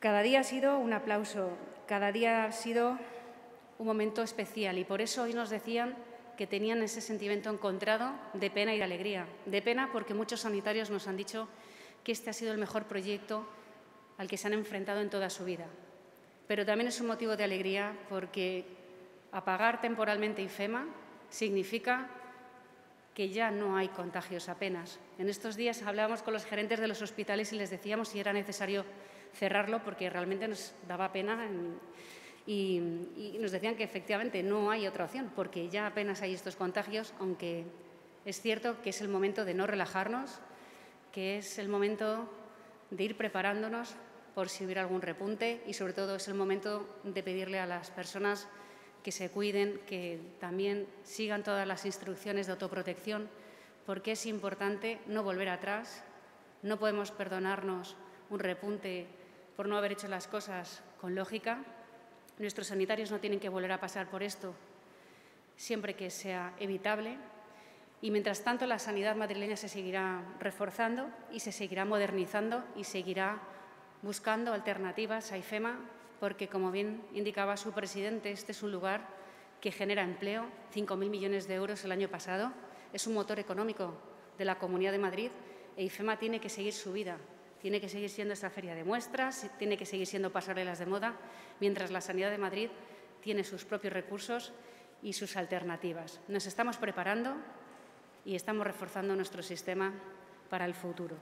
Cada día ha sido un aplauso, cada día ha sido un momento especial y por eso hoy nos decían que tenían ese sentimiento encontrado de pena y de alegría. De pena porque muchos sanitarios nos han dicho que este ha sido el mejor proyecto al que se han enfrentado en toda su vida. Pero también es un motivo de alegría porque apagar temporalmente IFEMA significa que ya no hay contagios apenas. En estos días hablábamos con los gerentes de los hospitales y les decíamos si era necesario cerrarlo porque realmente nos daba pena y, nos decían que efectivamente no hay otra opción porque ya apenas hay estos contagios, aunque es cierto que es el momento de no relajarnos, que es el momento de ir preparándonos por si hubiera algún repunte y sobre todo es el momento de pedirle a las personas que se cuiden, que también sigan todas las instrucciones de autoprotección, porque es importante no volver atrás. No podemos perdonarnos un repunte por no haber hecho las cosas con lógica. Nuestros sanitarios no tienen que volver a pasar por esto siempre que sea evitable. Y mientras tanto, la sanidad madrileña se seguirá reforzando y se seguirá modernizando y seguirá buscando alternativas a IFEMA porque, como bien indicaba su presidente, este es un lugar que genera empleo, 5.000 millones de euros el año pasado, es un motor económico de la Comunidad de Madrid e IFEMA tiene que seguir su vida, tiene que seguir siendo esta feria de muestras, tiene que seguir siendo pasarelas de moda, mientras la sanidad de Madrid tiene sus propios recursos y sus alternativas. Nos estamos preparando y estamos reforzando nuestro sistema para el futuro.